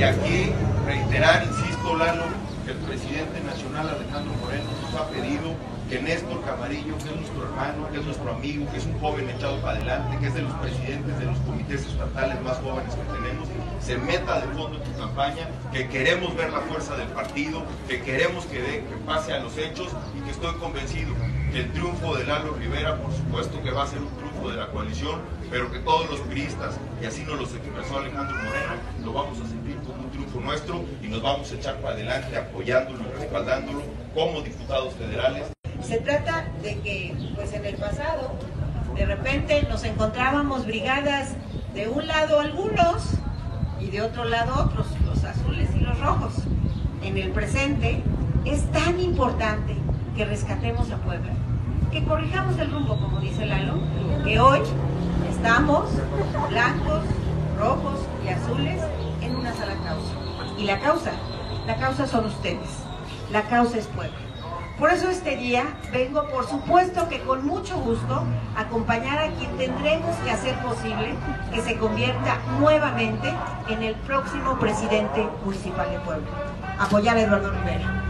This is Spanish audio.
Y aquí reiterar, insisto, Lalo, que el presidente nacional Alejandro Moreno que Néstor Camarillo, que es nuestro hermano, que es nuestro amigo, que es un joven echado para adelante, que es de los presidentes de los comités estatales más jóvenes que tenemos, se meta de fondo en tu campaña, que queremos ver la fuerza del partido, que queremos que, pase a los hechos y que estoy convencido que el triunfo de Lalo Rivera, por supuesto que va a ser un triunfo de la coalición, pero que todos los piristas, y así nos los expresó Alejandro Moreno, lo vamos a sentir como un triunfo nuestro y nos vamos a echar para adelante apoyándolo y respaldándolo como diputados federales. Se trata de que, pues en el pasado, de repente nos encontrábamos brigadas de un lado algunos y de otro lado otros, los azules y los rojos. En el presente es tan importante que rescatemos a Puebla, que corrijamos el rumbo, como dice Lalo, que hoy estamos blancos, rojos y azules en una sola causa. Y la causa, la causa son ustedes, la causa es Puebla. Por eso este día vengo, por supuesto que con mucho gusto, a acompañar a quien tendremos que hacer posible que se convierta nuevamente en el próximo presidente municipal de Puebla. Apoyar a Eduardo Rivera.